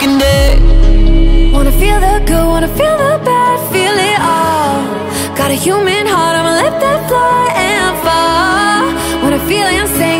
broken day. Wanna feel the good, wanna feel the bad, feel it all. Got a human heart, I'ma let that fly and fall. Wanna feel insane